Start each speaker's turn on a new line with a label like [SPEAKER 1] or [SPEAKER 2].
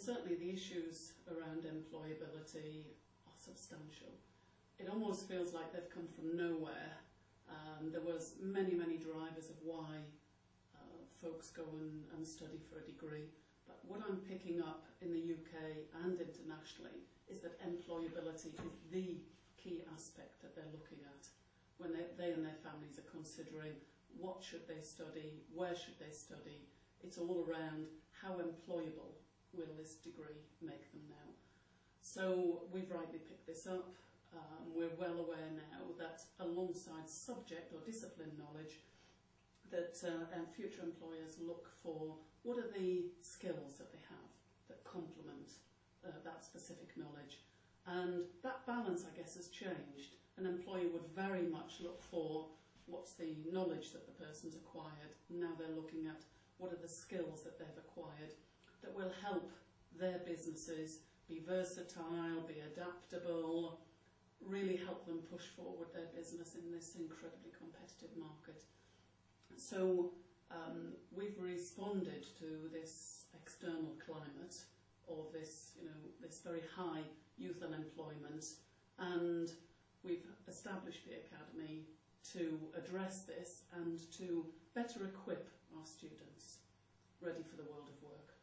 [SPEAKER 1] certainly the issues around employability are substantial. It almost feels like they've come from nowhere. Um, there was many, many drivers of why uh, folks go and, and study for a degree. But what I'm picking up in the UK and internationally is that employability is the key aspect that they're looking at when they, they and their families are considering what should they study, where should they study. It's all around how employable will this degree make them now. So we've rightly picked this up. Um, we're well aware now that alongside subject or discipline knowledge, that uh, future employers look for what are the skills that they have that complement uh, that specific knowledge. And that balance, I guess, has changed. An employer would very much look for what's the knowledge that the person's acquired. Now they're looking at what are the skills that they've acquired help their businesses be versatile, be adaptable, really help them push forward their business in this incredibly competitive market. So um, we've responded to this external climate of this, you know, this very high youth unemployment and we've established the Academy to address this and to better equip our students ready for the world of work.